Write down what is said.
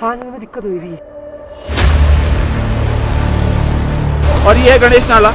सांस लेने में दिक्कत हुई थी। और ये है गणेश नाला।